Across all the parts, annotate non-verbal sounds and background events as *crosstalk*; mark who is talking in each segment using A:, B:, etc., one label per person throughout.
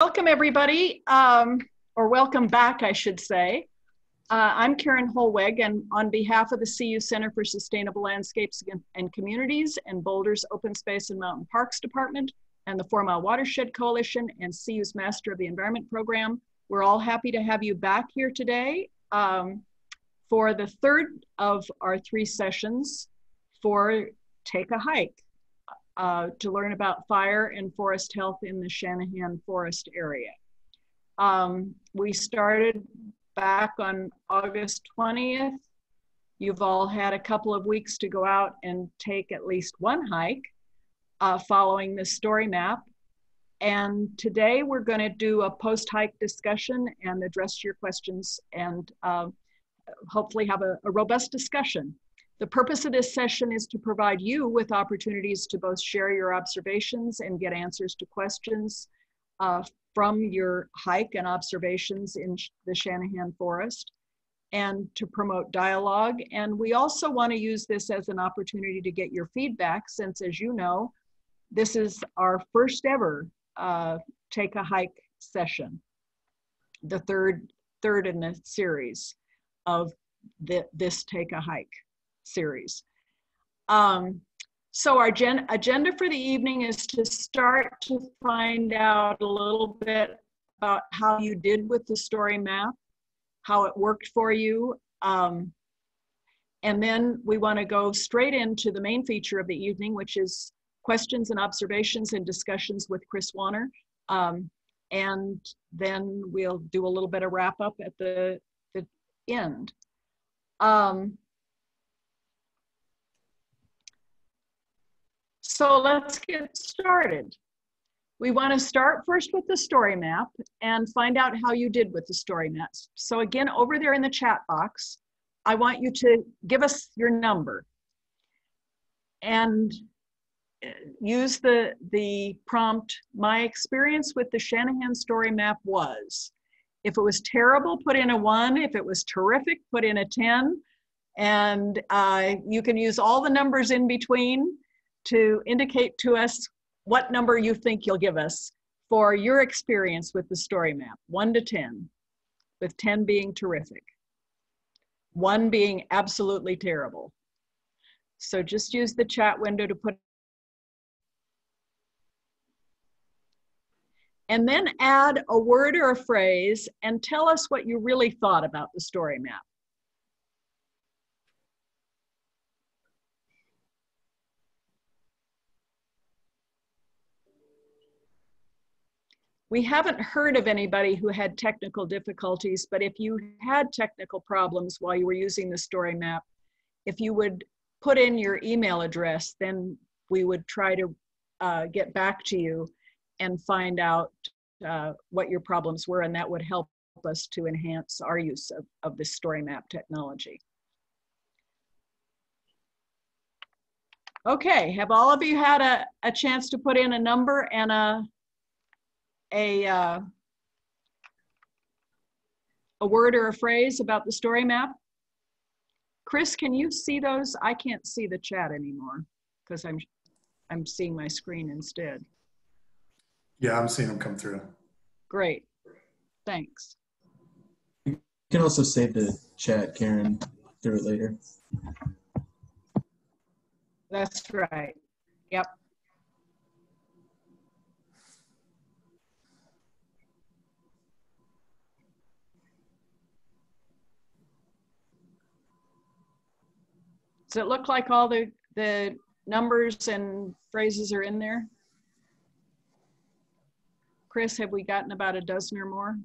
A: Welcome, everybody, um, or welcome back, I should say. Uh, I'm Karen Holweg, and on behalf of the CU Center for Sustainable Landscapes and Communities and Boulder's Open Space and Mountain Parks Department and the Fourmile Watershed Coalition and CU's Master of the Environment Program, we're all happy to have you back here today um, for the third of our three sessions for Take a Hike uh, to learn about fire and forest health in the Shanahan Forest area. Um, we started back on August 20th. You've all had a couple of weeks to go out and take at least one hike uh, following the story map. And today we're going to do a post hike discussion and address your questions and uh, hopefully have a, a robust discussion. The purpose of this session is to provide you with opportunities to both share your observations and get answers to questions uh, from your hike and observations in the Shanahan Forest and to promote dialogue. And we also want to use this as an opportunity to get your feedback since, as you know, this is our first ever uh, Take a Hike session, the third, third in the series of the, this Take a Hike series. Um, so our gen- agenda for the evening is to start to find out a little bit about how you did with the story map, how it worked for you. Um, and then we want to go straight into the main feature of the evening, which is questions and observations and discussions with Chris Warner. Um, and then we'll do a little bit of wrap up at the, the end. Um, So let's get started. We want to start first with the story map and find out how you did with the story maps. So again, over there in the chat box, I want you to give us your number and uh, use the, the prompt, my experience with the Shanahan story map was. If it was terrible, put in a one. If it was terrific, put in a 10. And uh, you can use all the numbers in between to indicate to us what number you think you'll give us for your experience with the story map, one to 10, with 10 being terrific, one being absolutely terrible. So just use the chat window to put and then add a word or a phrase and tell us what you really thought about the story map. We haven't heard of anybody who had technical difficulties, but if you had technical problems while you were using the story map, if you would put in your email address, then we would try to uh, get back to you and find out uh, what your problems were, and that would help us to enhance our use of, of the story map technology. Okay, have all of you had a, a chance to put in a number and a a uh, a word or a phrase about the story map? Chris, can you see those? I can't see the chat anymore because I'm I'm seeing my screen instead.
B: Yeah, I'm seeing them come through.
A: Great. Thanks.
C: You can also save the chat, Karen, through it later.
A: That's right. Yep. Does it look like all the, the numbers and phrases are in there? Chris, have we gotten about a dozen or more?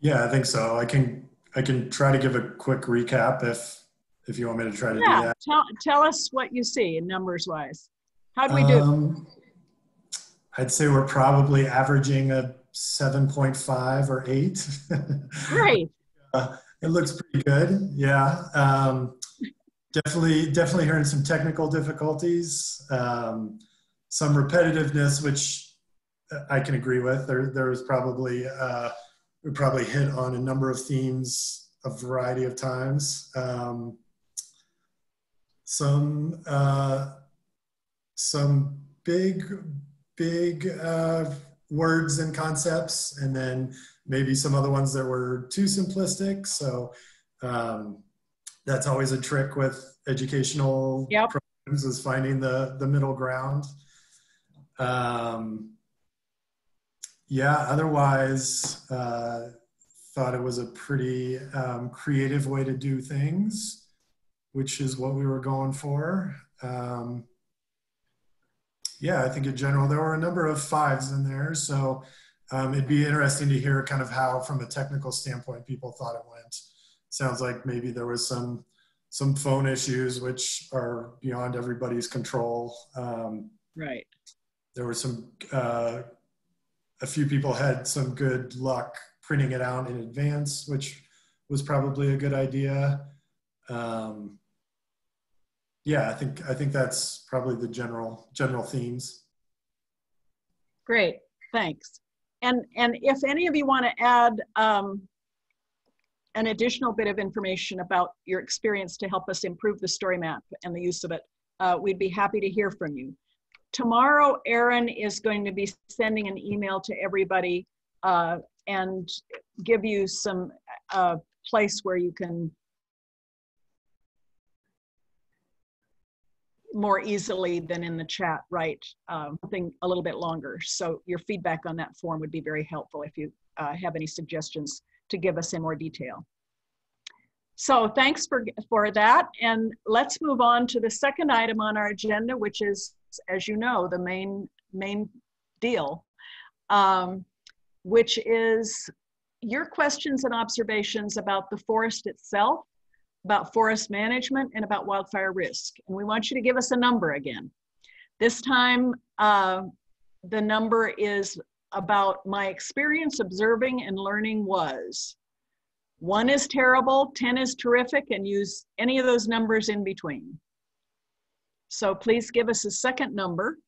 B: Yeah, I think so. I can I can try to give a quick recap if if you want me to try to
A: yeah,
B: do that.
A: Tell, tell us what you see in numbers wise. How do we do? Um,
B: I'd say we're probably averaging a 7.5 or 8. *laughs*
A: Great.
B: uh, it looks pretty good. Yeah. Um, definitely definitely hearing some technical difficulties um, some repetitiveness which i can agree with there there was probably uh, we probably hit on a number of themes a variety of times um, some uh, some big big uh, words and concepts, and then maybe some other ones that were too simplistic. So um, that's always a trick with educational
A: Yep.
B: programs is finding the the middle ground. Um, yeah, otherwise, uh, thought it was a pretty um, creative way to do things, which is what we were going for. Um, yeah, I think in general there were a number of fives in there, so um, it'd be interesting to hear kind of how, from a technical standpoint, people thought it went. Sounds like maybe there was some some phone issues which are beyond everybody's control. Um,
A: Right.
B: there were some uh, a few people had some good luck printing it out in advance which was probably a good idea um, yeah i think i think that's probably the general general themes
A: Great, thanks. And, and if any of you want to add um, an additional bit of information about your experience to help us improve the story map and the use of it, uh, we'd be happy to hear from you. Tomorrow, Erin is going to be sending an email to everybody uh, and give you some uh, place where you can more easily than in the chat write um, something a little bit longer. So your feedback on that form would be very helpful if you uh, have any suggestions to give us in more detail. So thanks for, for that. And let's move on to the second item on our agenda, which is, as you know, the main, main deal, um, which is your questions and observations about the forest itself about forest management and about wildfire risk. And we want you to give us a number again. This time, uh, the number is about my experience observing and learning was. One is terrible, 10 is terrific, and use any of those numbers in between. So please give us a second number.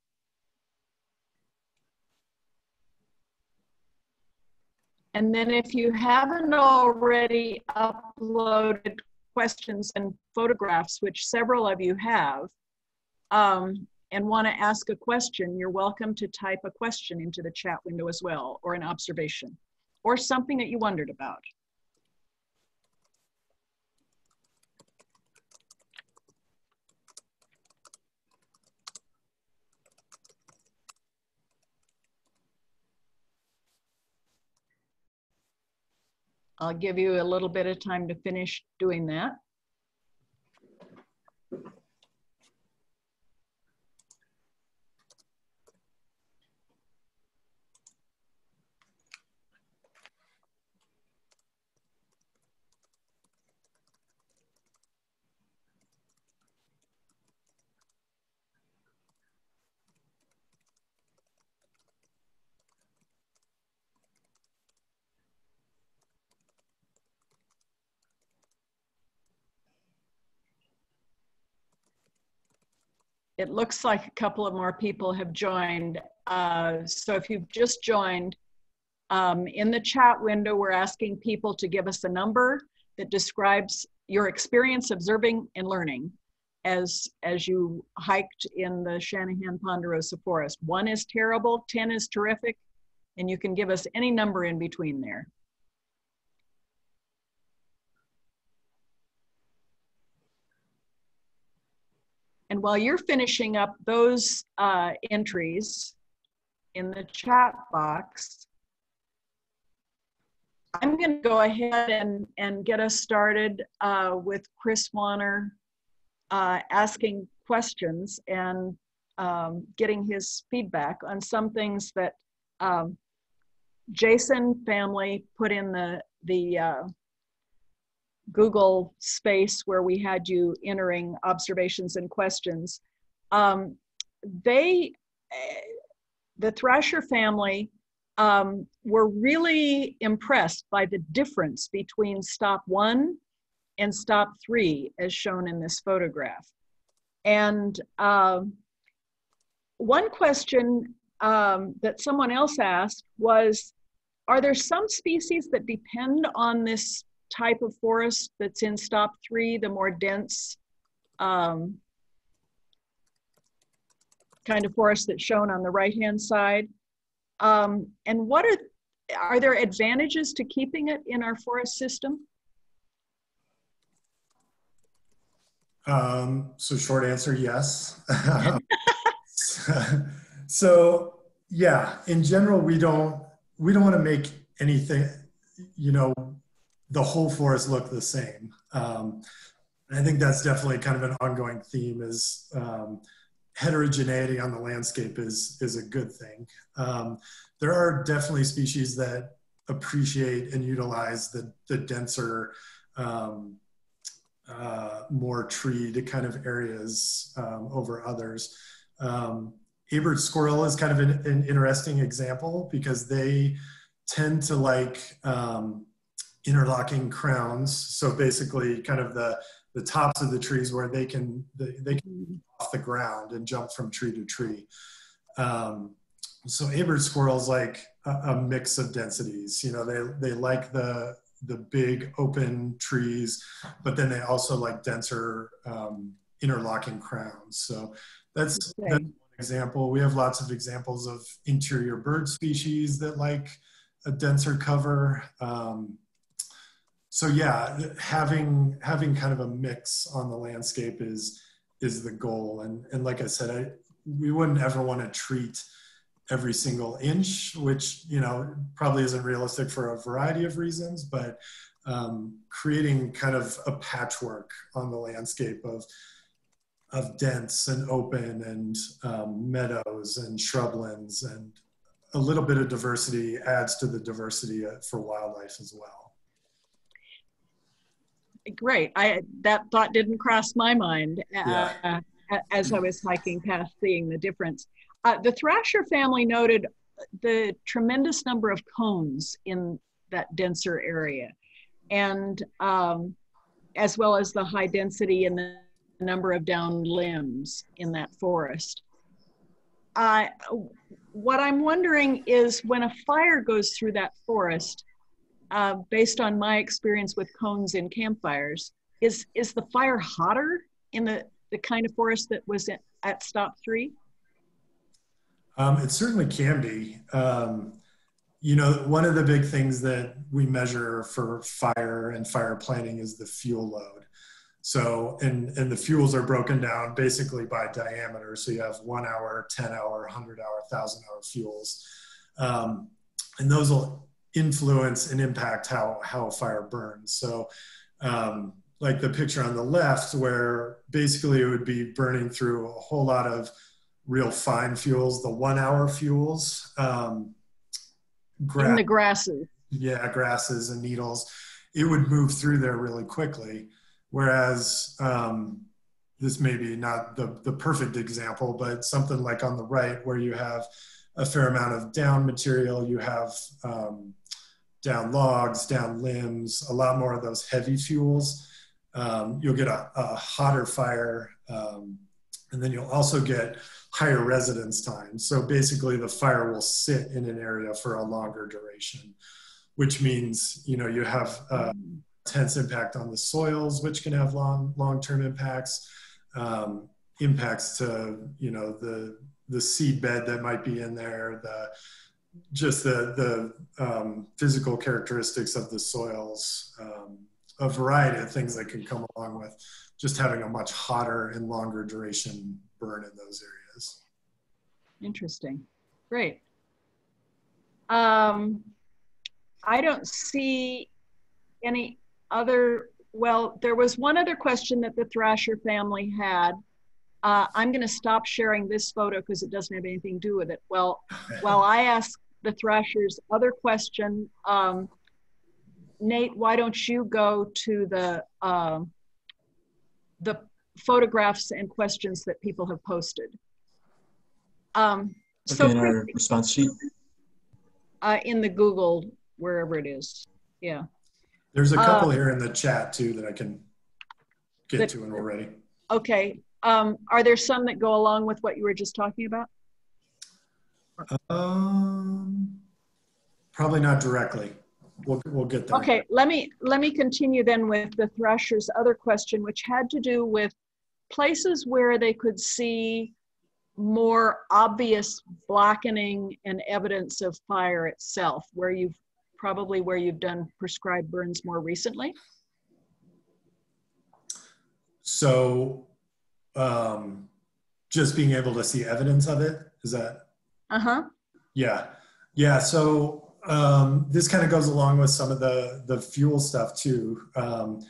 A: And then if you haven't already uploaded questions and photographs, which several of you have, um, and want to ask a question, you're welcome to type a question into the chat window as well, or an observation, or something that you wondered about. I'll give you a little bit of time to finish doing that. It looks like a couple of more people have joined. Uh, so if you've just joined, um, in the chat window, we're asking people to give us a number that describes your experience observing and learning as, as you hiked in the Shanahan Ponderosa Forest. One is terrible, 10 is terrific, and you can give us any number in between there. And while you're finishing up those uh, entries in the chat box, I'm going to go ahead and, and get us started uh, with Chris Warner uh, asking questions and um, getting his feedback on some things that um, Jason family put in the, the uh, Google space where we had you entering observations and questions. Um, they, the Thrasher family, um, were really impressed by the difference between stop one and stop three, as shown in this photograph. And uh, one question um, that someone else asked was, are there some species that depend on this type of forest that's in stop three, the more dense um, kind of forest that's shown on the right-hand side? Um, and what are, are there advantages to keeping it in our forest system?
B: Um, so short answer, yes. *laughs* so yeah, in general, we don't we don't want to make anything, you know, the whole forest look the same. Um, I think that's definitely kind of an ongoing theme is um, heterogeneity on the landscape is, is a good thing. Um, there are definitely species that appreciate and utilize the, the denser, um, uh, more treed kind of areas um, over others. Um, Abert squirrel is kind of an, an, interesting example because they tend to like um, interlocking crowns. So basically kind of the, the tops of the trees where they can, they, they can off the ground and jump from tree to tree. Um, so Abert squirrels like a, a, mix of densities. You know, they, they like the, the big open trees, but then they also like denser um, interlocking crowns. So that's, okay. that's one example. We have lots of examples of interior bird species that like a denser cover. Um, so yeah, having having kind of a mix on the landscape is is the goal. And and like I said, I we wouldn't ever want to treat every single inch, which you know probably isn't realistic for a variety of reasons, but um, creating kind of a patchwork on the landscape of of dense and open and um, meadows and shrublands and a little bit of diversity adds to the diversity uh, for wildlife as well.
A: Great. I that thought didn't cross my mind uh, yeah. as I was hiking past, seeing the difference. Uh, the Thrasher family noted the tremendous number of cones in that denser area, and um, as well as the high density and the number of down limbs in that forest. Uh, what I'm wondering is when a fire goes through that forest, uh, based on my experience with cones in campfires, is is the fire hotter in the, the kind of forest that was at, at stop three?
B: Um, it certainly can be. Um, you know, one of the big things that we measure for fire and fire planning is the fuel load. So, and, and the fuels are broken down basically by diameter. So you have one hour, 10 hour, 100 hour, 1000 hour fuels. Um, and those will influence and impact how, how a fire burns. So, um, like the picture on the left, where basically it would be burning through a whole lot of real fine fuels, the one hour fuels. Um,
A: gra- In the grasses.
B: Yeah, grasses and needles. It would move through there really quickly. Whereas um, this may be not the, the perfect example, but something like on the right where you have a fair amount of down material, you have um, down logs, down limbs, a lot more of those heavy fuels. Um, you'll get a, a hotter fire, um, and then you'll also get higher residence time. So basically, the fire will sit in an area for a longer duration, which means you know you have uh, intense impact on the soils, which can have long long-term impacts. Um, impacts to you know the the seed bed that might be in there, the just the the um, physical characteristics of the soils, um, a variety of things that can come along with just having a much hotter and longer duration burn in those areas.
A: Interesting, great. Um, I don't see any other, well, there was one other question that the Thrasher family had. Uh, I'm going to stop sharing this photo because it doesn't have anything to do with it. Well, *laughs* while I ask the Thrashers other question, um, Nate, why don't you go to the uh, the photographs and questions that people have posted? Um,
C: okay, so in our response sheet.
A: Uh, in the Google, wherever it is. Yeah.
B: There's a couple uh, here in the chat too that I can get that, to and we're ready.
A: Okay. Um, are there some that go along with what you were just talking about?
B: Um, probably not directly. We'll, we'll get there.
A: Okay, let me let me continue then with the Thrasher's other question, which had to do with places where they could see more obvious blackening and evidence of fire itself, where you've probably where you've done prescribed burns more recently?
B: So, um, just being able to see evidence of it is that?
A: Uh huh.
B: Yeah, yeah. So um, this kind of goes along with some of the the fuel stuff too. Um,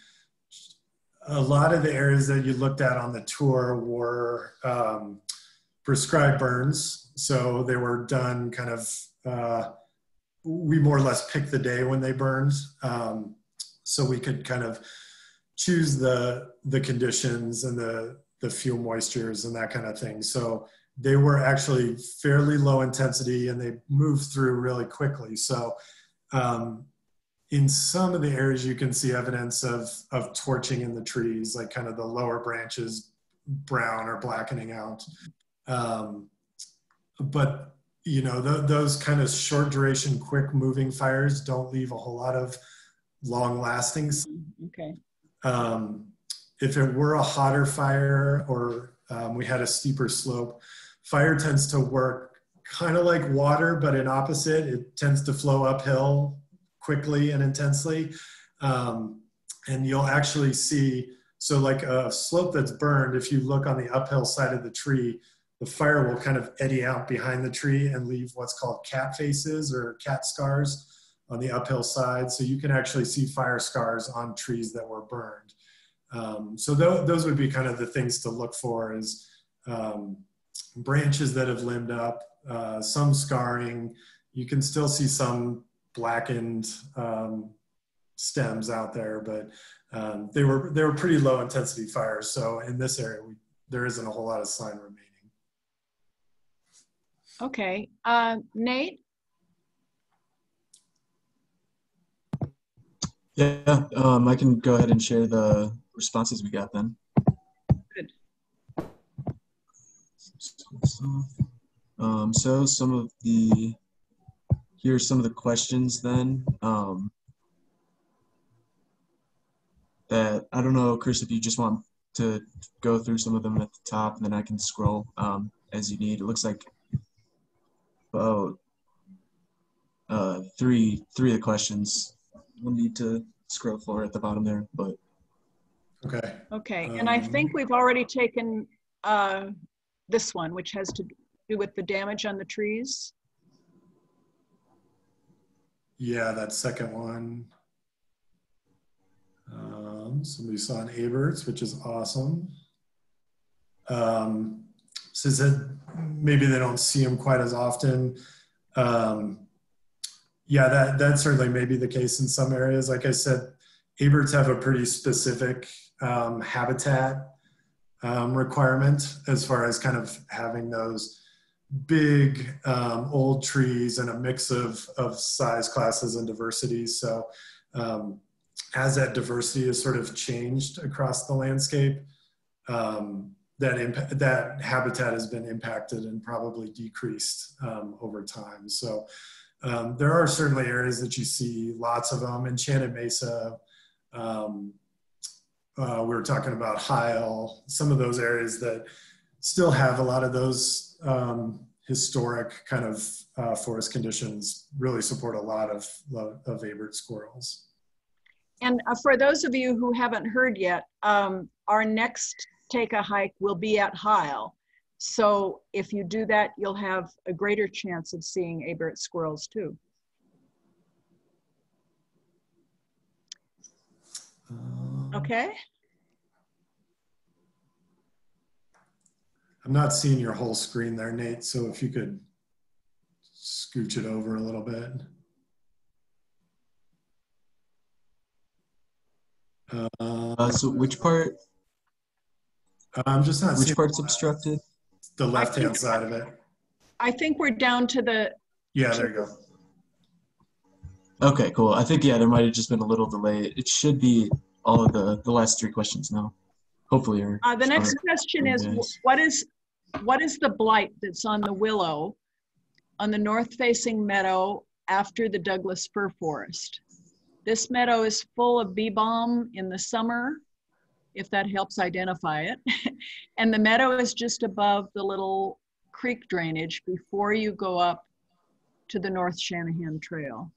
B: a lot of the areas that you looked at on the tour were um, prescribed burns, so they were done kind of. Uh, we more or less picked the day when they burned, um, so we could kind of choose the the conditions and the the fuel moistures and that kind of thing. So they were actually fairly low intensity and they moved through really quickly. So um, in some of the areas you can see evidence of of torching in the trees, like kind of the lower branches brown or blackening out. Um, but you know th- those kind of short duration, quick moving fires don't leave a whole lot of long lasting.
A: Okay.
B: Um, if it were a hotter fire or um, we had a steeper slope, fire tends to work kind of like water, but in opposite. It tends to flow uphill quickly and intensely. Um, and you'll actually see, so like a slope that's burned, if you look on the uphill side of the tree, the fire will kind of eddy out behind the tree and leave what's called cat faces or cat scars on the uphill side. So you can actually see fire scars on trees that were burned. Um, so th- those would be kind of the things to look for is um, branches that have limbed up, uh, some scarring. You can still see some blackened um, stems out there, but um, they were they were pretty low intensity fires. So in this area, we, there isn't a whole lot of sign remaining.
A: Okay, uh, Nate.
C: Yeah, um, I can go ahead and share the responses we got then.
A: Good.
C: Um, so some of the, here's some of the questions then. Um, that, I don't know, Chris, if you just want to go through some of them at the top and then I can scroll um, as you need. It looks like about uh, three, three of the questions we'll need to scroll for at the bottom there, but
B: Okay.
A: Okay, and I
B: Um,
A: think we've already taken uh, this one, which has to do with the damage on the trees.
B: Yeah, that second one. Um, somebody saw an Aberts, which is awesome. Um, says that maybe they don't see them quite as often. Um, yeah, that that certainly may be the case in some areas. Like I said, Aberts have a pretty specific um, habitat um, requirement as far as kind of having those big um, old trees and a mix of, of size classes and diversities. So um, as that diversity has sort of changed across the landscape, um, that imp- that habitat has been impacted and probably decreased um, over time. So um, there are certainly areas that you see lots of them. Enchanted Mesa, um, uh, we were talking about Heil, some of those areas that still have a lot of those um, historic kind of uh, forest conditions really support a lot of, of Abert squirrels.
A: And uh, for those of you who haven't heard yet, um, our next take a hike will be at Heil. So if you do that, you'll have a greater chance of seeing Abert squirrels too.
B: Um,
A: Okay.
B: I'm not seeing your whole screen there, Nate. So if you could scooch it over a little bit.
C: uh, so which part,
B: I'm just not
C: which part's
B: the-
C: obstructed?
B: the left hand side of it.
A: I think we're down to the,
B: Yeah, there you go.
C: Okay, cool. I think, yeah, there might have just been a little delay. It should be all of the, the last three questions now. Hopefully.
A: Uh, the next question is, wh- what is, what is the blight that's on the willow on the north facing meadow after the Douglas fir forest? This meadow is full of bee balm in the summer, if that helps identify it. *laughs* and the meadow is just above the little creek drainage before you go up to the North Shanahan Trail.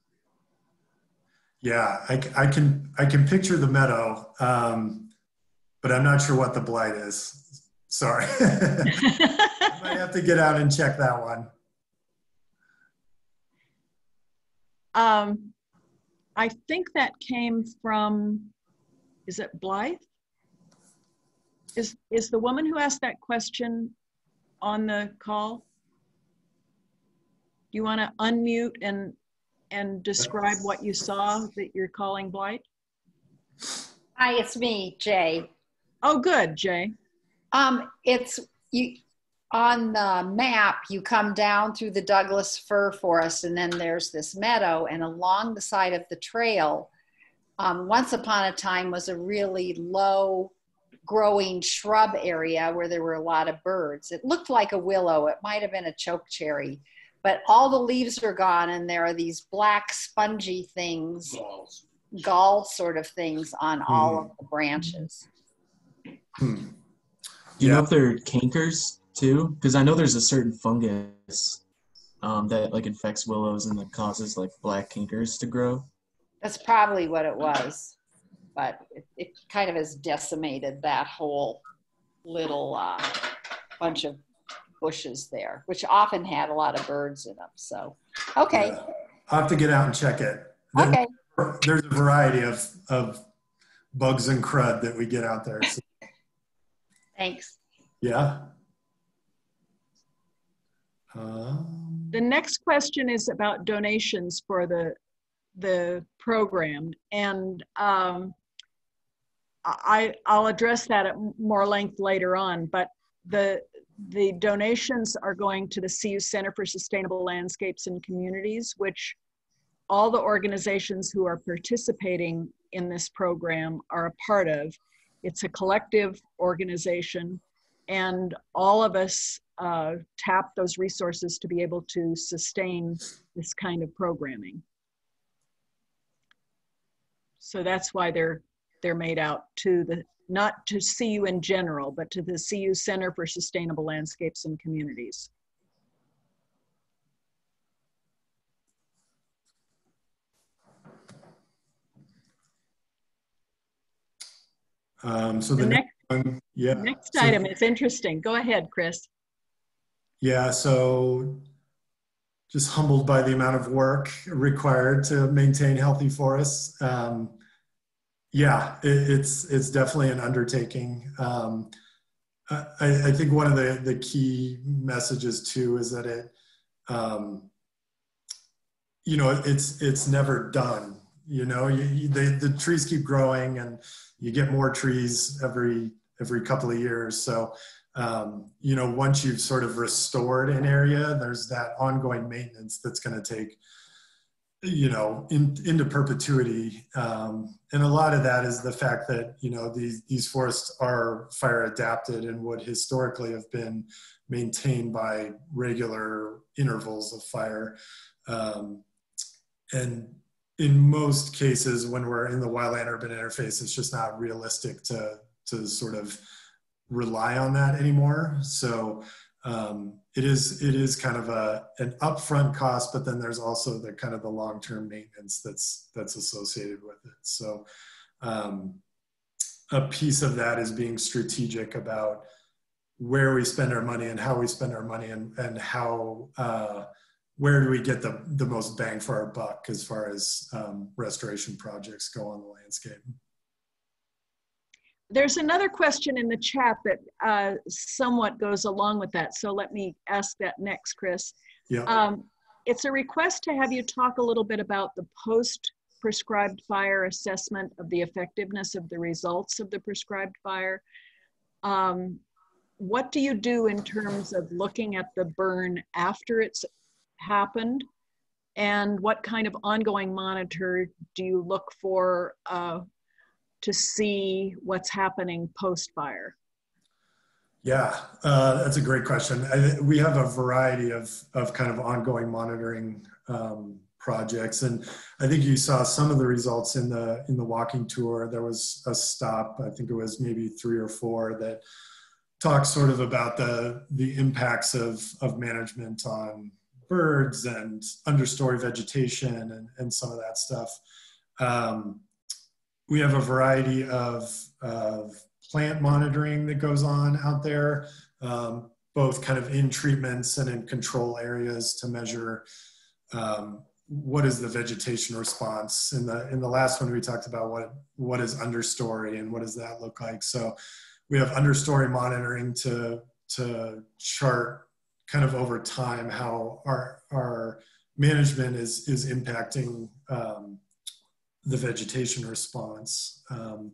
B: Yeah, I can I can picture the meadow, um, but I'm not sure what the blight is. Sorry, *laughs* I might have to get out and check that one.
A: Um, I think that came from, is it Blythe? Is, is the woman who asked that question on the call? Do you want to unmute and, and describe what you saw that you're calling Blight?
D: Hi, it's me, Jay.
A: Oh, good, Jay.
D: Um, it's you on the map. You come down through the Douglas fir forest, and then there's this meadow, and along the side of the trail, um, once upon a time was a really low growing shrub area where there were a lot of birds. It looked like a willow. It might have been a chokecherry, but all the leaves are gone, and there are these black spongy things, gall sort of things on all of the branches.
B: Hmm.
C: Do you know if they're cankers too? Because I know there's a certain fungus um, that like infects willows and that causes like black cankers to grow.
D: That's probably what it was, but it, it kind of has decimated that whole little uh, bunch of bushes there, which often had a lot of birds in them. So, okay,
B: Yeah. I'll have to get out and check it. There-
D: okay,
B: There's a variety of, of bugs and crud that we get out there. So, *laughs*
D: thanks.
B: yeah. Um,
A: The next question is about donations for the, the program. And um, I, I'll address that at more length later on, but the, the donations are going to the CU Center for Sustainable Landscapes and Communities, which all the organizations who are participating in this program are a part of. It's a collective organization, and all of us uh, tap those resources to be able to sustain this kind of programming. So that's why they're they're made out to the not to CU in general, but to the CU Center for Sustainable Landscapes and Communities.
B: um, so
A: The
B: the next
A: next,
B: one, yeah.
A: next
B: So-
A: item is interesting. Go ahead, Chris.
B: Yeah, so just humbled by the amount of work required to maintain healthy forests. Um, yeah, it, it's it's definitely an undertaking. Um, I, I think one of the, the key messages too is that it, um, you know, it's it's never done. You know, you, you, they, the trees keep growing, and you get more trees every every couple of years. So um, you know, once you've sort of restored an area, there's that ongoing maintenance that's going to take, you know, in, into perpetuity. Um, and a lot of that is the fact that, you know, these, these forests are fire adapted and would historically have been maintained by regular intervals of fire. Um, and in most cases, when we're in the wildland urban interface, it's just not realistic to, to sort of rely on that anymore. So um, it is it is kind of a an upfront cost, but then there's also the kind of the long term maintenance that's that's associated with it. So um, a piece of that is being strategic about where we spend our money and how we spend our money and and how uh, where do we get the the most bang for our buck as far as um, restoration projects go on the landscape.
A: There's another question in the chat that uh, somewhat goes along with that. So let me ask that next, Chris.
B: Yeah.
A: Um, it's a request to have you talk a little bit about the post prescribed fire assessment of the effectiveness of the results of the prescribed fire. Um, what do you do in terms of looking at the burn after it's happened? And what kind of ongoing monitor do you look for uh, to see what's happening post fire?
B: Yeah, uh, that's a great question. I, we have a variety of, of kind of ongoing monitoring um, projects, and I think you saw some of the results in the in the walking tour. There was a stop, I think it was maybe three or four that talk sort of about the the impacts of of management on birds and understory vegetation and, and some of that stuff. Um, we have a variety of, of plant monitoring that goes on out there, um, both kind of in treatments and in control areas to measure um, what is the vegetation response. In the in the last one, we talked about what what is understory and what does that look like. So we have understory monitoring to to chart kind of over time how our our management is is impacting um, the vegetation response. Um,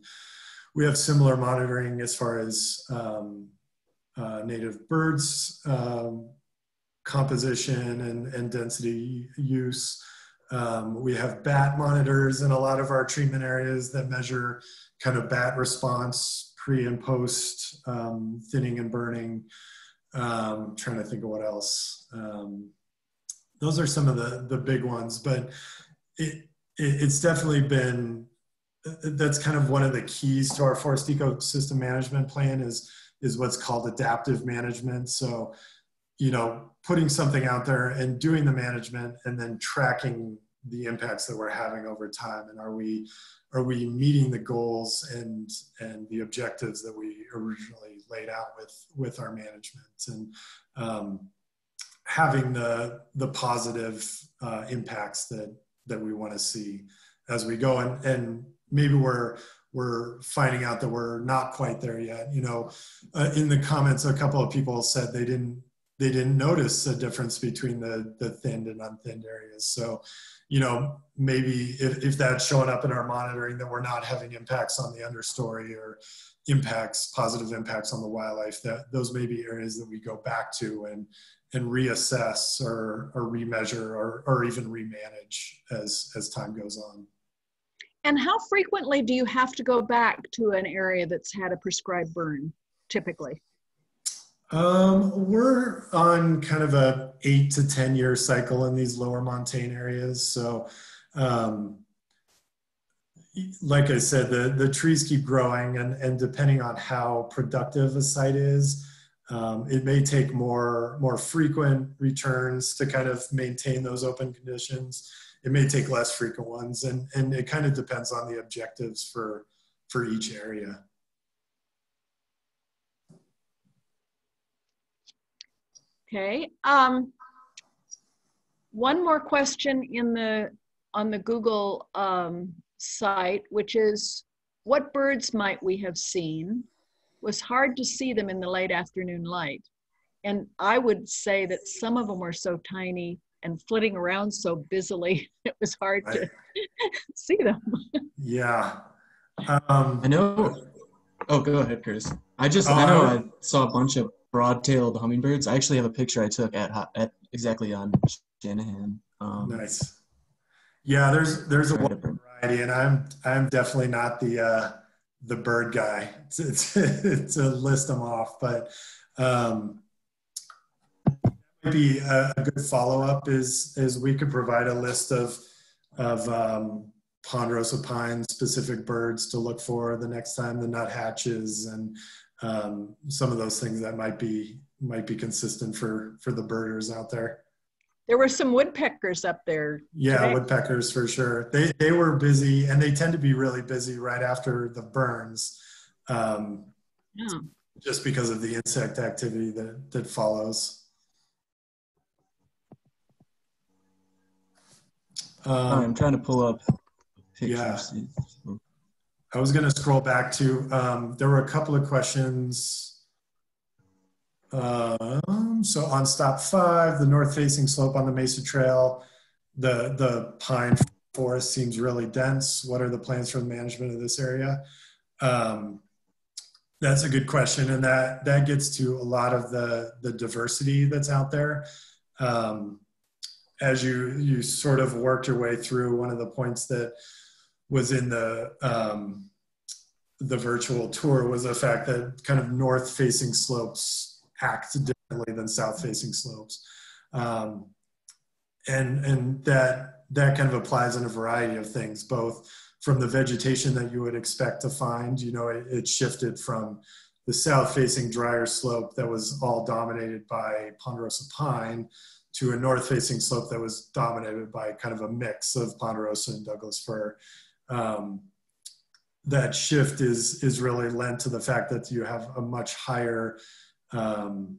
B: we have similar monitoring as far as um, uh, native birds um, composition and, and density use. Um, we have bat monitors in a lot of our treatment areas that measure kind of bat response pre and post um, thinning and burning. Um, trying to think of what else. Um, those are some of the the big ones, but it, it it's definitely been that's kind of one of the keys to our forest ecosystem management plan is is what's called adaptive management. So, you know, putting something out there and doing the management and then tracking the impacts that we're having over time and are we are we meeting the goals and and the objectives that we originally laid out with with our management and um, having the the positive uh, impacts that that we want to see as we go. And and maybe we're we're finding out that we're not quite there yet. You know uh, in the comments a couple of people said they didn't they didn't notice a difference between the the thinned and unthinned areas. So you know, maybe if, if that's showing up in our monitoring that we're not having impacts on the understory or impacts, positive impacts on the wildlife, that those may be areas that we go back to and and reassess or, or remeasure or, or even remanage as as time goes on.
A: And how frequently do you have to go back to an area that's had a prescribed burn typically?
B: Um, we're on kind of a eight to 10 year cycle in these lower montane areas. So, um, like I said, the, the trees keep growing and, and depending on how productive a site is, um, it may take more, more frequent returns to kind of maintain those open conditions. It may take less frequent ones and, and it kind of depends on the objectives for, for each area.
A: Okay. Um, one more question in the on the Google um, site, which is what birds might we have seen? It was hard to see them in the late afternoon light. And I would say that some of them were so tiny and flitting around so busily, *laughs* it was hard to *laughs* see them.
B: Yeah. Um,
C: I know. Oh, go ahead, Chris. I just, uh, I know I saw a bunch of broad-tailed hummingbirds. I actually have a picture I took at, at exactly on Shanahan. Um,
B: nice. Yeah, there's there's a variety, and I'm I'm definitely not the uh, the bird guy to, to, to list them off, but um, maybe a, good follow up is is we could provide a list of of um, ponderosa pine specific birds to look for the next time the nut hatches and um, some of those things that might be might be consistent for for the birders out there.
A: There were some woodpeckers up there.
B: Yeah, today. woodpeckers for sure. They they were busy, and they tend to be really busy right after the burns, um, yeah. just because of the insect activity that that follows.
C: Um, I'm trying to pull up pictures.
B: Yeah. I was going to scroll back to, um, there were a couple of questions. Um, so on stop five, the north facing slope on the Mesa Trail, the, the pine forest seems really dense. What are the plans for the management of this area? Um, that's a good question. And that, that gets to a lot of the, the diversity that's out there. Um, as you, you sort of worked your way through one of the points that was in the um, the virtual tour was the fact that kind of north facing slopes act differently than south facing slopes um, and and that that kind of applies in a variety of things both from the vegetation that you would expect to find you know it, it shifted from the south facing drier slope that was all dominated by ponderosa pine to a north facing slope that was dominated by kind of a mix of ponderosa and Douglas fir. Um, that shift is is really lent to the fact that you have a much higher um,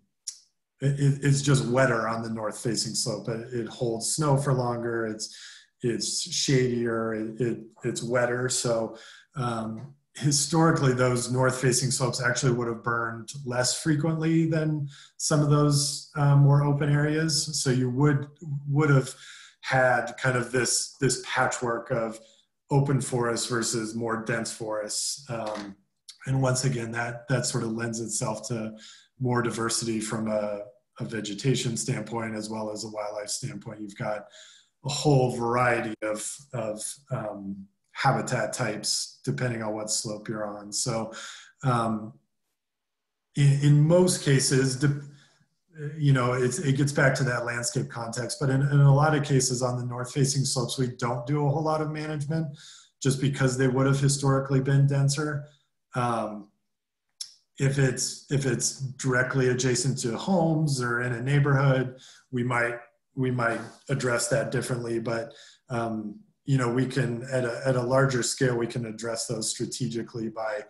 B: it, it's just wetter on the north facing slope. It, it, holds snow for longer. It's it's shadier. It, it it's wetter. So um, historically those north facing slopes actually would have burned less frequently than some of those um, more open areas. So you would would have had kind of this this patchwork of open forests versus more dense forests. Um, and once again that that sort of lends itself to more diversity from a, a vegetation standpoint as well as a wildlife standpoint you've got a whole variety of of um, habitat types depending on what slope you're on. So um, in, in, most cases, you know, it gets back to that landscape context, but in, in a lot of cases on the north facing slopes, we don't do a whole lot of management just because they would have historically been denser. Um, if it's if it's directly adjacent to homes or in a neighborhood, we might we might address that differently. But um, you know we can at a, at a larger scale we can address those strategically by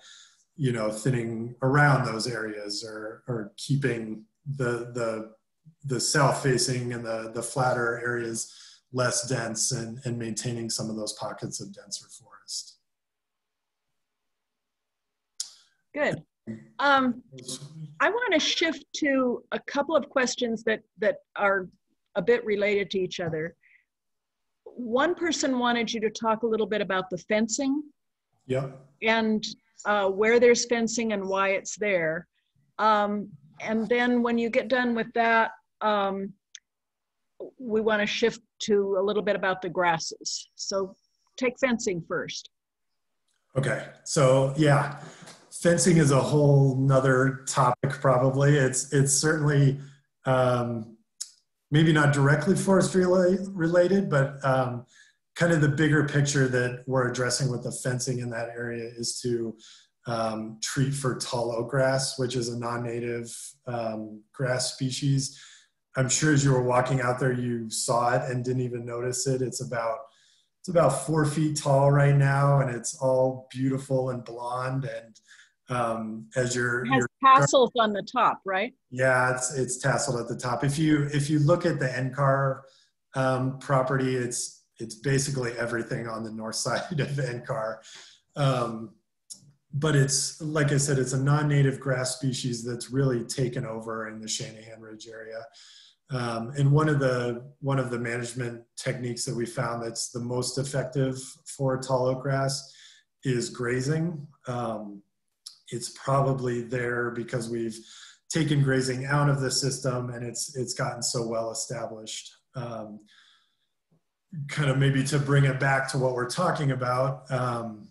B: you know thinning around those areas or or keeping the the the south facing and the the flatter areas less dense and and maintaining some of those pockets of denser forest
A: good um, i want to shift to a couple of questions that that are a bit related to each other one person wanted you to talk a little bit about the fencing.
B: Yeah.
A: And uh, where there's fencing and why it's there. Um, and then when you get done with that, um, we want to shift to a little bit about the grasses. So take fencing first.
B: Okay. So yeah, fencing is a whole nother topic probably. It's it's certainly um, maybe not directly forestry related, but um, kind of the bigger picture that we're addressing with the fencing in that area is to um, treat for tall oat grass, which is a non-native um, grass species. I'm sure as you were walking out there, you saw it and didn't even notice it. It's about it's about four feet tall right now, and it's all beautiful and blonde. And um, as you're,
A: it has you're, tassels on the top, right?
B: Yeah, it's it's tasseled at the top. If you if you look at the NCAR um, property, it's it's basically everything on the north *laughs* side of NCAR. Um, but it's like I said, it's a non-native grass species that's really taken over in the Shanahan Ridge area. Um, and one of the one of the management techniques that we found that's the most effective for tall oat grass is grazing. Um, it's probably there because we've taken grazing out of the system and it's it's gotten so well established. Um, kind of maybe to bring it back to what we're talking about, um,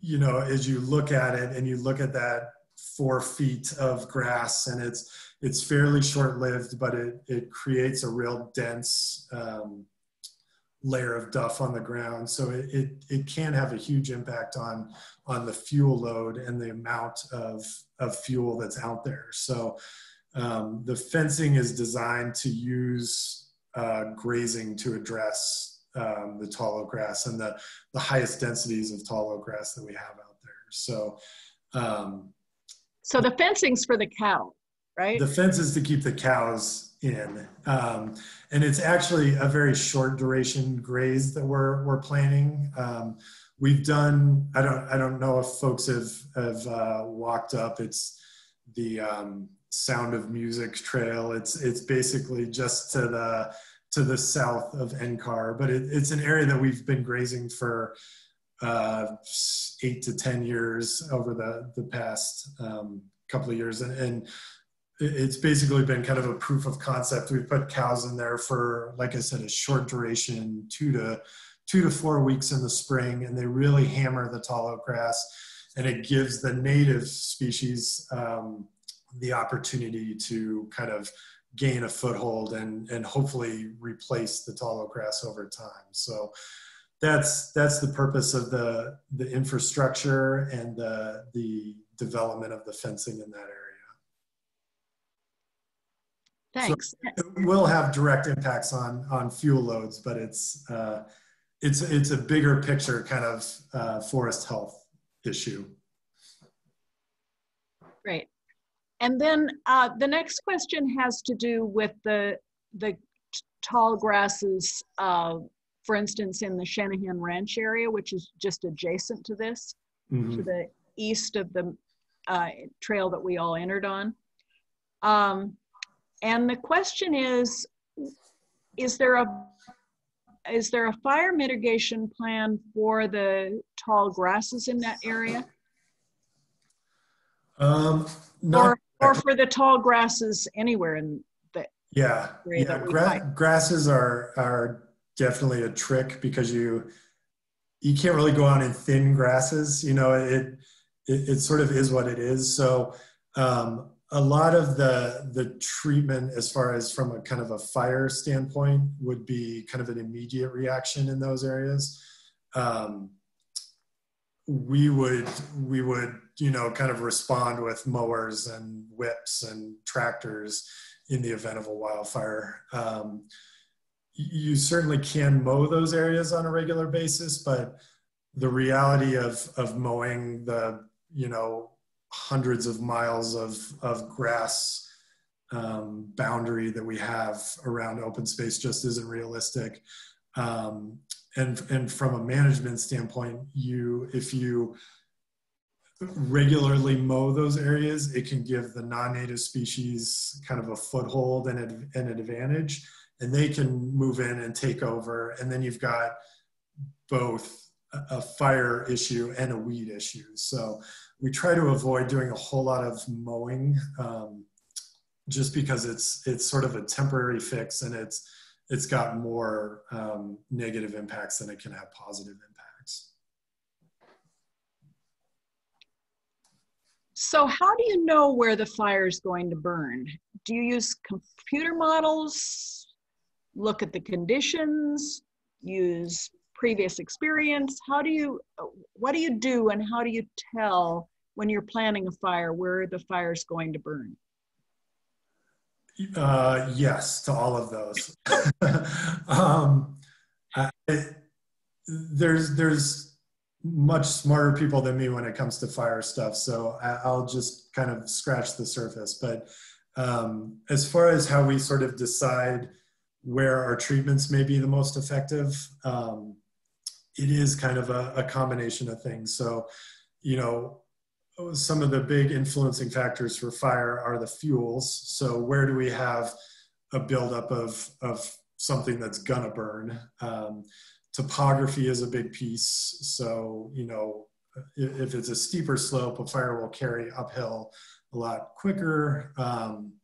B: you know, as you look at it and you look at that four feet of grass and it's it's fairly short lived, but it it creates a real dense um, layer of duff on the ground. So it, it, it, can have a huge impact on, on the fuel load and the amount of, of fuel that's out there. So um, the fencing is designed to use uh, grazing to address um, the tall oat grass and the, the highest densities of tall oat grass that we have out there. So, um,
A: so the fencing's for the cow, right?
B: The fence is to keep the cows in. Um, and it's actually a very short duration graze that we're, we're planning. Um, we've done, I don't, I don't know if folks have, have uh, walked up. It's the um, Sound of Music Trail. It's, it's basically just to the, to the south of NCAR, but it, it's an area that we've been grazing for uh, eight to 10 years over the, the past um, couple of years. And, and it's basically been kind of a proof of concept. We've put cows in there for, like I said, a short duration, two to two to four weeks in the spring, and they really hammer the tall oat grass, and it gives the native species um, the opportunity to kind of gain a foothold and and hopefully replace the tall oat grass over time. So that's that's the purpose of the the infrastructure and the the development of the fencing in that area.
A: Thanks.
B: It will have direct impacts on on fuel loads, but it's uh, it's it's a bigger picture kind of uh, forest health issue.
A: Great. And then uh, the next question has to do with the the tall grasses, uh, for instance, in the Shanahan Ranch area, which is just adjacent to this,
B: Mhm.
A: to the east of the uh, trail that we all entered on. Um, and the question is, is there a is there a fire mitigation plan for the tall grasses in that area?
B: Um, not
A: Or, or for the tall grasses anywhere in the,
B: Yeah,
A: area
B: yeah. Gra- grasses are are definitely a trick because you you can't really go out in thin grasses. You know, it it, it sort of is what it is. So um, a lot of the the treatment, as far as from a kind of a fire standpoint, would be kind of an immediate reaction in those areas. Um, we would we would you know kind of respond with mowers and whips and tractors in the event of a wildfire. Um, you certainly can mow those areas on a regular basis, but the reality of of mowing the you know hundreds of miles of of grass um, boundary that we have around open space just isn't realistic. Um, and and from a management standpoint, you if you regularly mow those areas, it can give the non-native species kind of a foothold and an, an advantage, and they can move in and take over. And then you've got both a fire issue and a weed issue. So we try to avoid doing a whole lot of mowing, um, just because it's it's sort of a temporary fix and it's it's got more um, negative impacts than it can have positive impacts.
A: so how do you know where the fire is going to burn? Do you use computer models? Look at the conditions? Use previous experience? How do you, what do you do and how do you tell when you're planning a fire where the fire is going to burn?
B: Uh, yes, to all of those. *laughs* um, I, there's there's much smarter people than me when it comes to fire stuff, so I, I'll just kind of scratch the surface. But um, as far as how we sort of decide where our treatments may be the most effective, um, it is kind of a, a combination of things. So, you know, some of the big influencing factors for fire are the fuels. So where do we have a buildup of, of something that's gonna burn? Um, topography is a big piece. So, you know, if, if, it's a steeper slope, a fire will carry uphill a lot quicker. Um,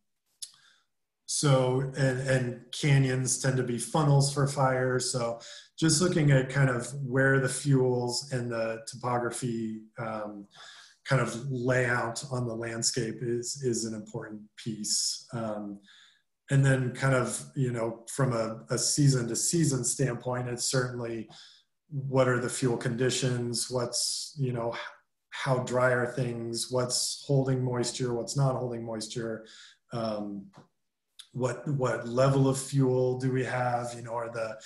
B: so, and, and canyons tend to be funnels for fire. So just looking at kind of where the fuels and the topography um, kind of layout on the landscape is is an important piece. Um, and then kind of, you know, from a, a season to season standpoint, it's certainly what are the fuel conditions, what's, you know, how dry are things, what's holding moisture, what's not holding moisture, um, what what level of fuel do we have, you know, are the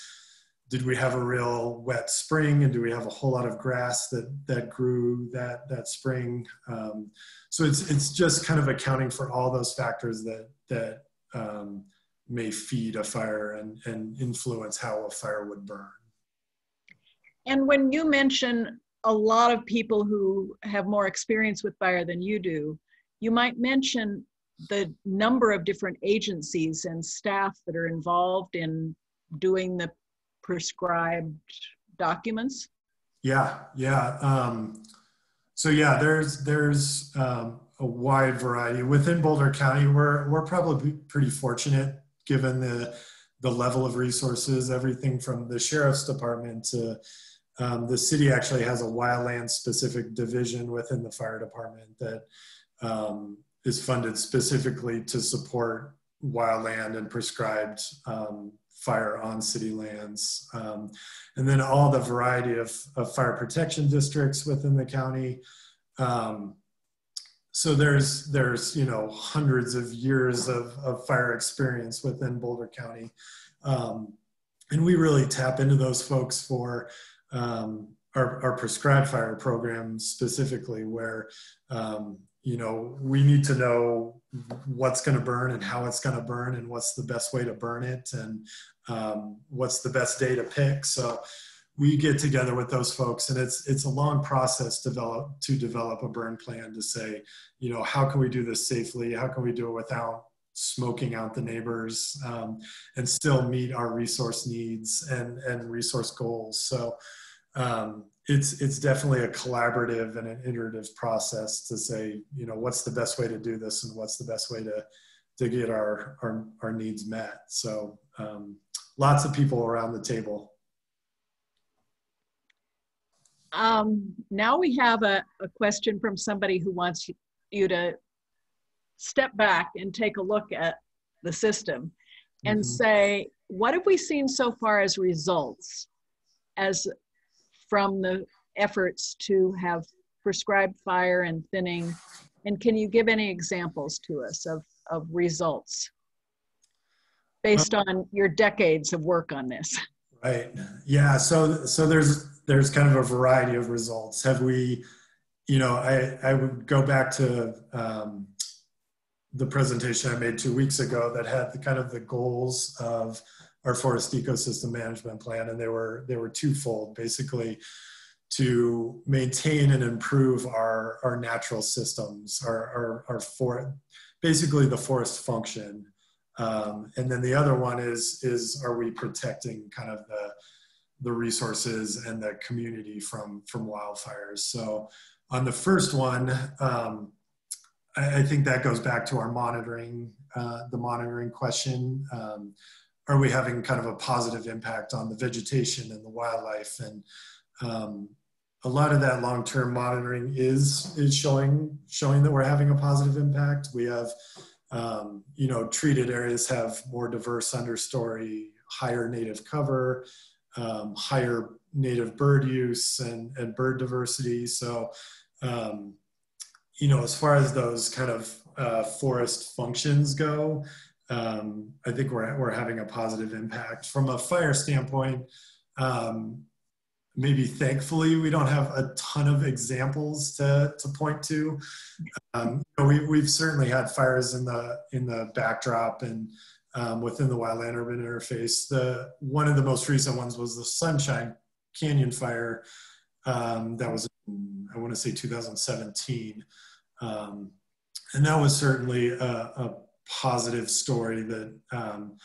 B: did we have a real wet spring? And do we have a whole lot of grass that that grew that that spring? Um, so it's it's just kind of accounting for all those factors that that um, may feed a fire and and influence how a fire would burn.
A: And when you mention a lot of people who have more experience with fire than you do you might mention the number of different agencies and staff that are involved in doing the prescribed documents?
B: Yeah, yeah. Um, so yeah, there's there's um, a wide variety within Boulder County. We're we're probably pretty fortunate given the the level of resources. Everything from the sheriff's department to um, the city actually has a wildland specific division within the fire department that um, is funded specifically to support wildland and prescribed um, fire on city lands. Um, and then all the variety of, of, fire protection districts within the county. Um, so there's there's you know hundreds of years of, of fire experience within Boulder County, um, and we really tap into those folks for um, our, our prescribed fire program specifically, where um, you know we need to know what's going to burn and how it's going to burn and what's the best way to burn it and um, what's the best day to pick. So we get together with those folks and it's it's a long process develop to develop a burn plan to say you know how can we do this safely how can we do it without smoking out the neighbors um, and still meet our resource needs and and resource goals so um, it's it's definitely a collaborative and an iterative process to say you know what's the best way to do this and what's the best way to to get our our, our needs met so um, lots of people around the table
A: um, now we have a, a question from somebody who wants you to step back and take a look at the system and mm-hmm. say, what have we seen so far as results as from the efforts to have prescribed fire and thinning? And can you give any examples to us of, of results based on your decades of work on this?
B: Right. Yeah. So so there's there's kind of a variety of results. Have we, you know, I, I would go back to um, the presentation I made two weeks ago that had the kind of the goals of our forest ecosystem management plan, and they were they were twofold. Basically, to maintain and improve our our natural systems, our our, our for basically the forest function, um, and then the other one is is are we protecting kind of the the resources and the community from from wildfires. So on the first one, um, I, I, think that goes back to our monitoring, uh, the monitoring question. Um, are we having kind of a positive impact on the vegetation and the wildlife? And um, a lot of that long-term monitoring is is showing showing that we're having a positive impact. We have, um, you know, treated areas have more diverse understory, higher native cover um, higher native bird use and, and bird diversity. So, um, you know, as far as those kind of uh, forest functions go, um, I think we're, we're having a positive impact. From a fire standpoint, um, maybe thankfully we don't have a ton of examples to, to point to. Um, you know, we, we've certainly had fires in the in the backdrop and um, within the wildland urban interface. The one of the most recent ones was the Sunshine Canyon fire. Um, that was in, I want to say 2017, um, and that was certainly a, a positive story that um,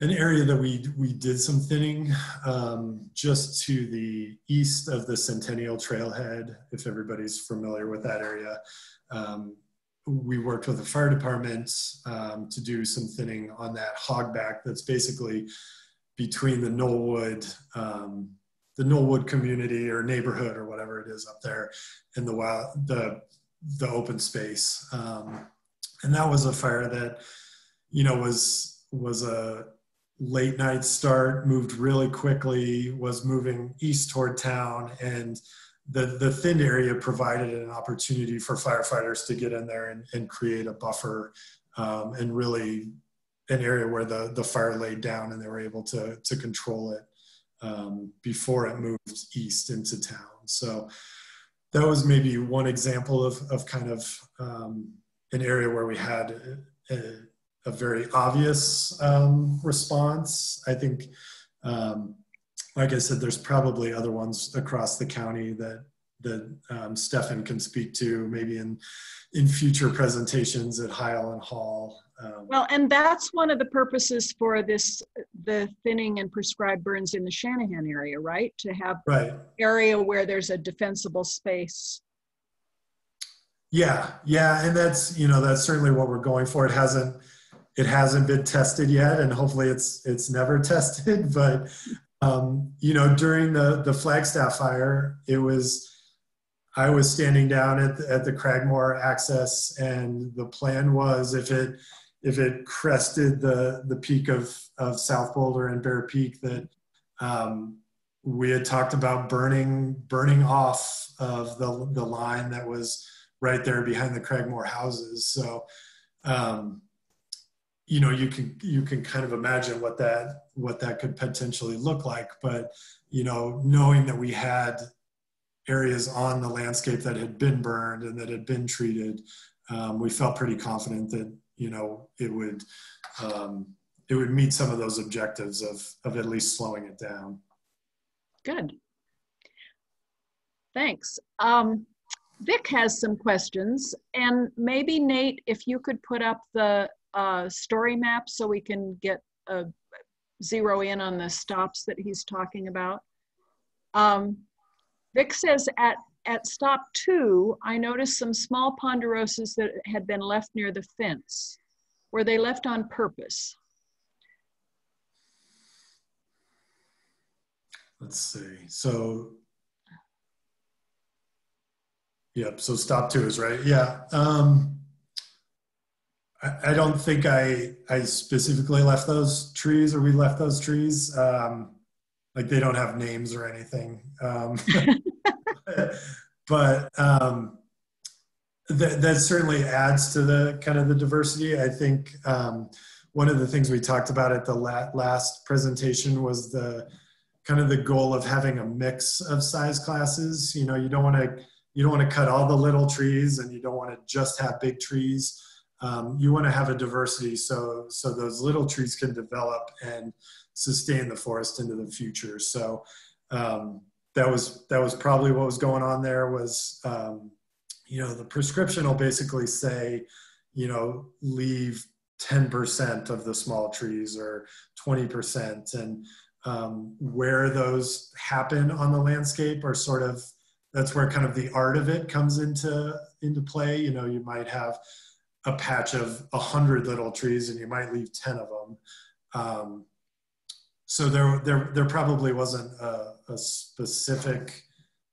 B: an area that we we did some thinning um, just to the east of the Centennial Trailhead. If everybody's familiar with that area, um, we worked with the fire department um, to do some thinning on that hogback that's basically between the Knollwood, um, the Knollwood community or neighborhood or whatever it is up there and the wild, the, the open space. Um, and that was a fire that, you know, was, was a late night start, moved really quickly, was moving east toward town and the, the thin area provided an opportunity for firefighters to get in there and, and create a buffer um, and really an area where the, the fire laid down and they were able to, to control it um, before it moved east into town. So that was maybe one example of, of kind of um, an area where we had a, a very obvious um, response. I think um, like I said, there's probably other ones across the county that that um, Stefan can speak to, maybe in in future presentations at Highland Hall.
A: Um, well, and that's one of the purposes for this the thinning and prescribed burns in the Shanahan area, right? To have
B: right
A: area where there's a defensible space.
B: Yeah, yeah, and that's you know that's certainly what we're going for. It hasn't it hasn't been tested yet, and hopefully it's it's never *laughs* tested. But um, you know, during the the Flagstaff fire, it was I was standing down at the, at the Cragmoor access, and the plan was if it if it crested the the peak of of South Boulder and Bear Peak, that um, we had talked about burning burning off of the the line that was right there behind the Cragmoor houses. So, um, you know, you can you can kind of imagine what that what that could potentially look like. But you know, knowing that we had areas on the landscape that had been burned and that had been treated, um, we felt pretty confident that you know it would um, it would meet some of those objectives of of at least slowing it down.
A: Good. Thanks. Um, Vic has some questions, and maybe Nate, if you could put up the uh, story map so we can get a zero in on the stops that he's talking about. Um, Vic says at at stop two, I noticed some small ponderosas that had been left near the fence. Were they left on purpose?
B: Let's see. So, yep. So stop two is right. Yeah. Um, I, I don't think I I specifically left those trees or we left those trees. Um, like they don't have names or anything. Um, *laughs* but um, that, that certainly adds to the kind of the diversity. I think um, one of the things we talked about at the la- last presentation was the kind of the goal of having a mix of size classes. You know, you don't want to you don't want to cut all the little trees, and you don't want to just have big trees. Um, you want to have a diversity so so those little trees can develop and sustain the forest into the future. So um, that was that was probably what was going on there. Was um, you know the prescription will basically say, you know, leave 10% of the small trees or 20% and um, where those happen on the landscape are sort of that's where kind of the art of it comes into into play. You know you might have a patch of a hundred little trees and you might leave 10 of them. Um, so there there there probably wasn't a, a, specific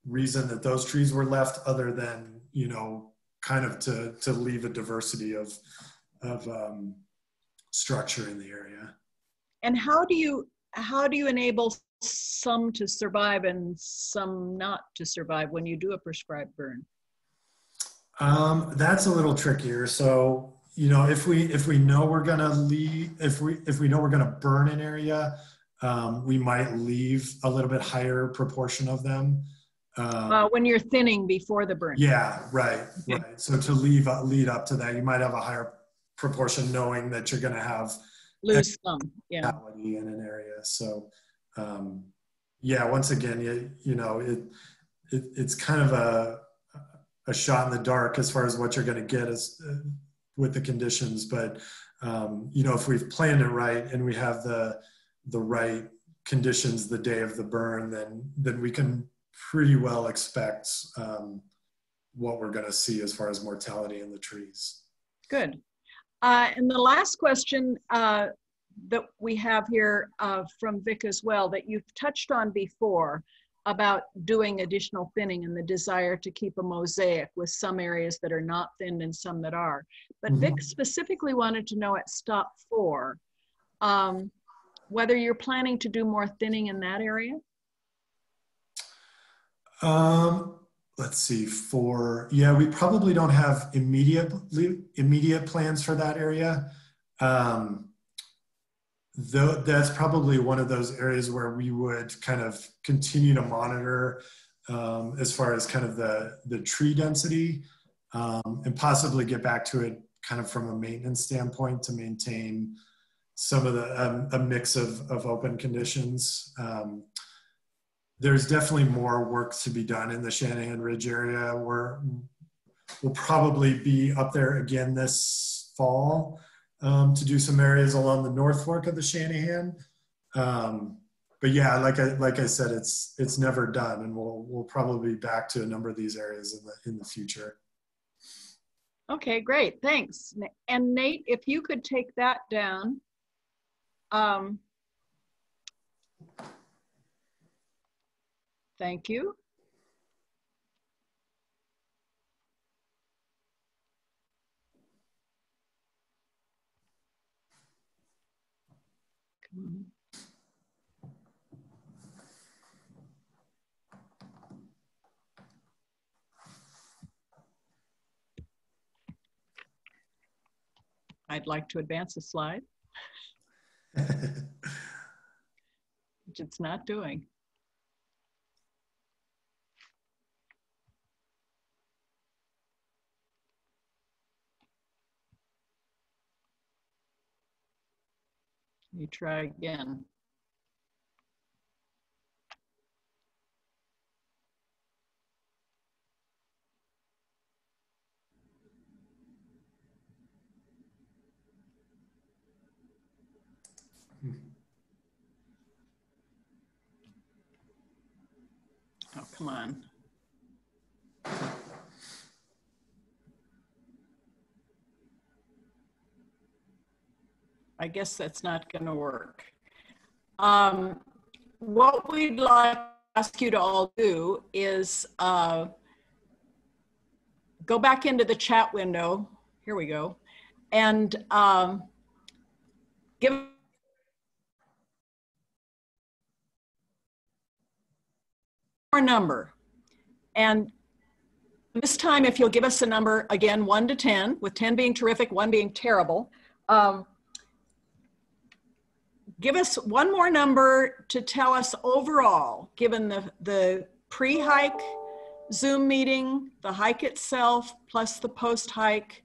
B: reason that those trees were left other than you know kind of to to leave a diversity of of um, structure in the area.
A: And how do you how do you enable some to survive and some not to survive when you do a prescribed burn?
B: Um, that's a little trickier. So you know, if we if we know we're gonna leave, if we if we know we're gonna burn an area, um, we might leave a little bit higher proportion of them.
A: Um, uh, when you're thinning before the burn.
B: Yeah, right, right. So to leave uh, lead up to that, you might have a higher proportion, knowing that you're going to have
A: lose some yeah
B: in an area so um, yeah once again you, you know it, it it's kind of a a shot in the dark as far as what you're going to get as uh, with the conditions but um, you know if we've planned it right and we have the the right conditions the day of the burn then then we can pretty well expect um, what we're going to see as far as mortality in the trees.
A: Good. Uh, and the last question uh, that we have here uh, from Vic as well that you've touched on before about doing additional thinning and the desire to keep a mosaic with some areas that are not thinned and some that are. But mm -hmm. Vic specifically wanted to know at stop four um, whether you're planning to do more thinning in that area.
B: Um, let's see for yeah we probably don't have immediate immediate plans for that area um, though that's probably one of those areas where we would kind of continue to monitor um, as far as kind of the the tree density um, and possibly get back to it kind of from a maintenance standpoint to maintain some of the um, a mix of, of open conditions um, there's definitely more work to be done in the Shanahan Ridge area. Where we'll probably be up there again this fall um, to do some areas along the North Fork of the Shanahan. Um, but yeah, like I like I said, it's it's never done, and we'll we'll probably be back to a number of these areas in the in the future.
A: Okay, great, thanks. And Nate, if you could take that down. Um, Thank you. I'd like to advance a slide, which it's not doing. You try again. Oh, come on. I guess that's not going to work. Um, what we'd like to ask you to all do is uh, go back into the chat window. Here we go. And um, give our number. And this time, if you'll give us a number, again, one to 10, with 10 being terrific, one being terrible. Um, give us one more number to tell us overall, given the, the pre-hike Zoom meeting, the hike itself, plus the post-hike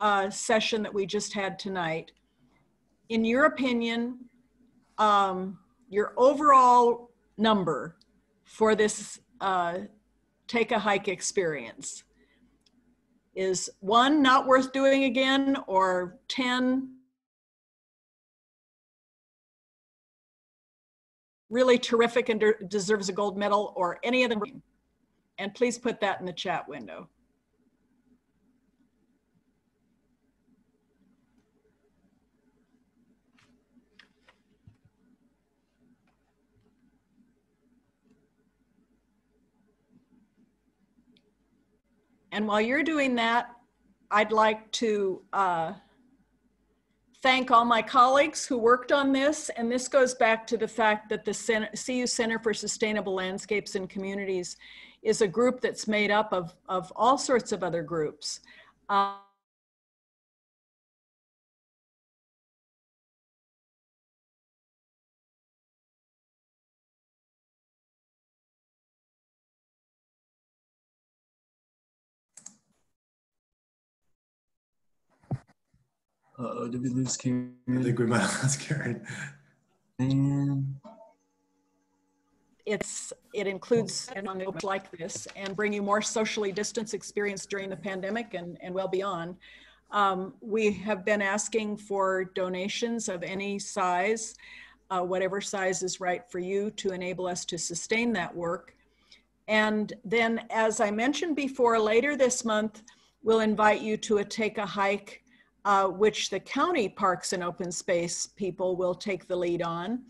A: uh, session that we just had tonight. In your opinion, um, your overall number for this uh, take a hike experience is one not worth doing again or 10 really terrific and de deserves a gold medal or any of them. And please put that in the chat window. And while you're doing that, I'd like to uh, thank all my colleagues who worked on this. And this goes back to the fact that the Center, CU Center for Sustainable Landscapes and Communities is a group that's made up of, of all sorts of other groups. Uh,
C: Uh-oh, did we lose Karen?
B: I think we might have lost Karen.
C: Man.
A: it's it includes like this and bring you more socially distanced experience during the pandemic and, and well beyond. Um, we have been asking for donations of any size, uh, whatever size is right for you to enable us to sustain that work. And then, as I mentioned before, later this month, we'll invite you to a take a hike uh, which the county parks and open space people will take the lead on.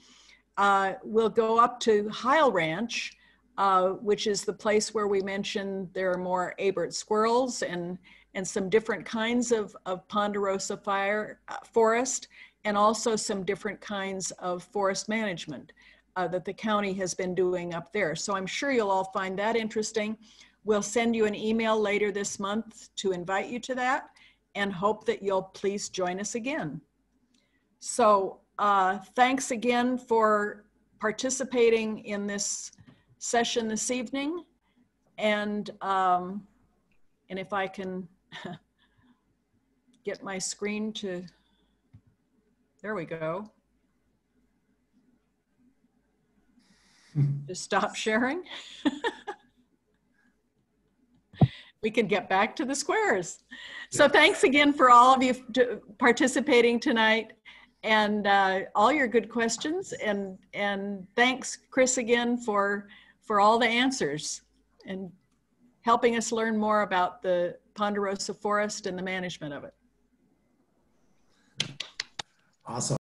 A: Uh, we'll go up to Heil Ranch, uh, which is the place where we mentioned there are more Abert squirrels and, and some different kinds of, of ponderosa fire uh, forest, and also some different kinds of forest management uh, that the county has been doing up there. So I'm sure you'll all find that interesting. We'll send you an email later this month to invite you to that and hope that you'll please join us again. So uh, thanks again for participating in this session this evening. And, um, and if I can *laughs* get my screen to, there we go. *laughs* Just stop sharing. *laughs* we can get back to the squares. So thanks again for all of you participating tonight and uh, all your good questions. And, and thanks, Chris, again for, for all the answers and helping us learn more about the Ponderosa Forest and the management of it.
B: Awesome.